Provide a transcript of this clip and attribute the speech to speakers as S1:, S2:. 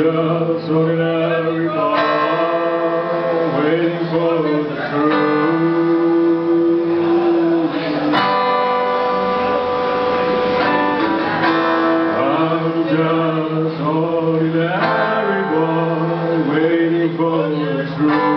S1: Just ordinary bar waiting for the truth. I'm just ordinary boy waiting for the truth.